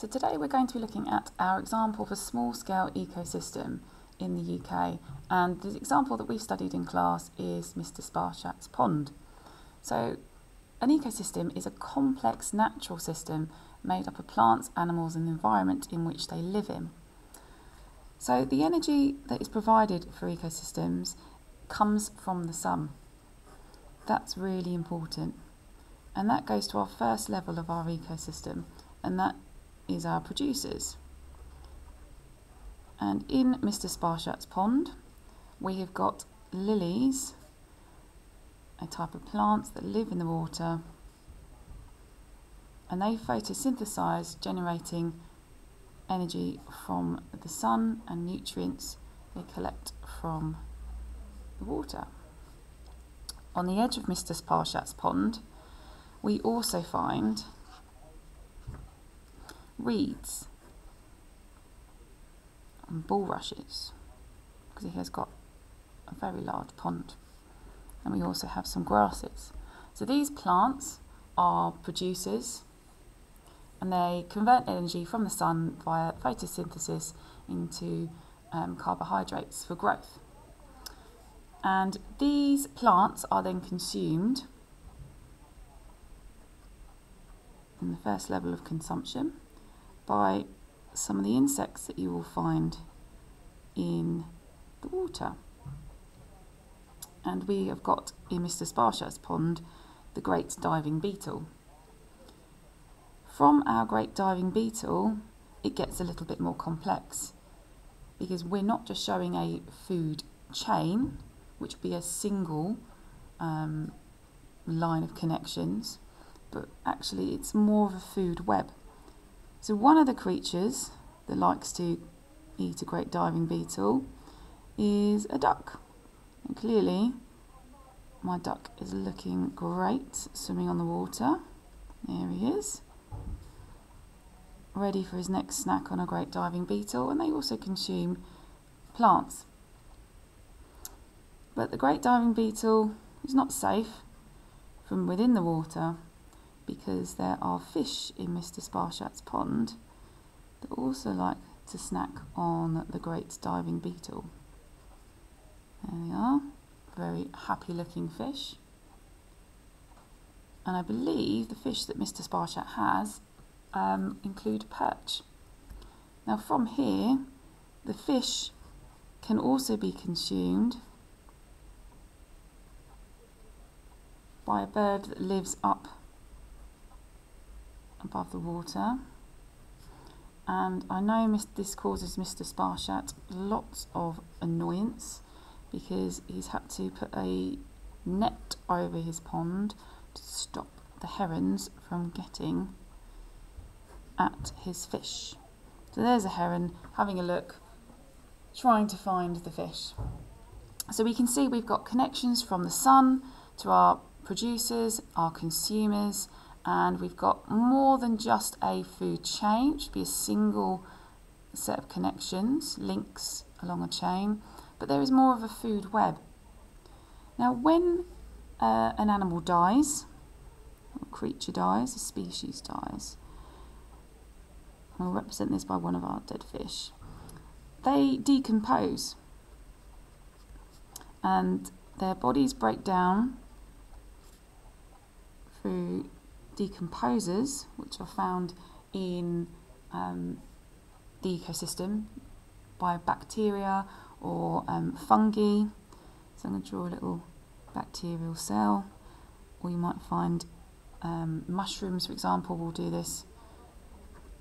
So today we're going to be looking at our example of a small-scale ecosystem in the UK and the example that we studied in class is Mr Sparshatt's pond. So an ecosystem is a complex natural system made up of plants, animals and the environment in which they live in. So the energy that is provided for ecosystems comes from the sun. That's really important. And that goes to our first level of our ecosystem and that is our producers. And in Mr. Sparshatt's pond, we have got lilies, a type of plants that live in the water, and they photosynthesize, generating energy from the sun and nutrients they collect from the water. On the edge of Mr. Sparshatt's pond, we also find reeds and bulrushes because he has got a very large pond and we also have some grasses. So these plants are producers and they convert energy from the sun via photosynthesis into um, carbohydrates for growth. And these plants are then consumed in the first level of consumption by some of the insects that you will find in the water. And we have got in Mr. Sparshatt's pond the great diving beetle. From our great diving beetle, it gets a little bit more complex because we're not just showing a food chain, which would be a single um, line of connections, but actually it's more of a food web. So one of the creatures that likes to eat a great diving beetle is a duck. And clearly my duck is looking great swimming on the water. There he is. Ready for his next snack on a great diving beetle and they also consume plants. But the great diving beetle is not safe from within the water because there are fish in Mr. Sparshatt's pond that also like to snack on the great diving beetle. There they are, very happy looking fish. And I believe the fish that Mr. Sparshatt has um, include perch. Now from here, the fish can also be consumed by a bird that lives up above the water. And I know this causes Mr. Sparshatt lots of annoyance because he's had to put a net over his pond to stop the herons from getting at his fish. So there's a heron having a look, trying to find the fish. So we can see we've got connections from the sun to our producers, our consumers, and we've got more than just a food chain, which would be a single set of connections, links along a chain, but there is more of a food web. Now when uh, an animal dies, a creature dies, a species dies, we'll represent this by one of our dead fish, they decompose and their bodies break down through decomposers, which are found in um, the ecosystem by bacteria or um, fungi. So I'm going to draw a little bacterial cell, or you might find um, mushrooms, for example, will do this.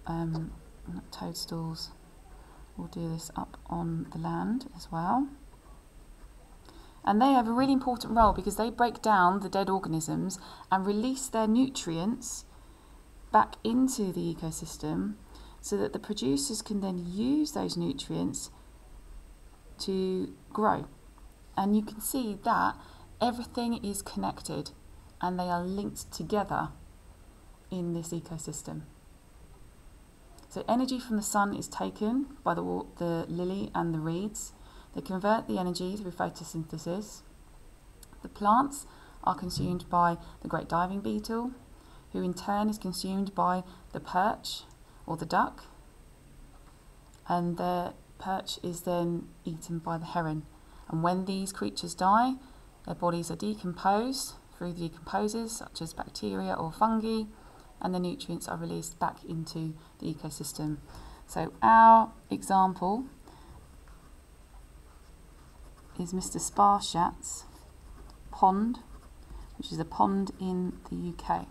Um, toadstools will do this up on the land as well. And they have a really important role because they break down the dead organisms and release their nutrients back into the ecosystem so that the producers can then use those nutrients to grow. And you can see that everything is connected and they are linked together in this ecosystem. So energy from the sun is taken by the, the lily and the reeds they convert the energy through photosynthesis. The plants are consumed by the great diving beetle, who in turn is consumed by the perch, or the duck, and the perch is then eaten by the heron. And when these creatures die, their bodies are decomposed through the decomposers such as bacteria or fungi, and the nutrients are released back into the ecosystem. So our example is Mr. Sparshatt's pond, which is a pond in the UK.